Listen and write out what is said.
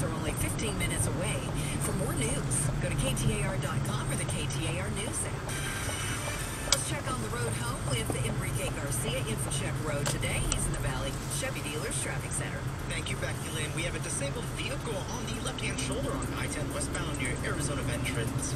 are only 15 minutes away. For more news, go to KTAR.com or the KTAR News app. Let's check on the road home with Enrique Garcia, InfoCheck Road today. He's in the Valley Chevy Dealers Traffic Center. Thank you, Becky Lynn. We have a disabled vehicle on the left-hand shoulder on I-10 westbound near Arizona Veterans.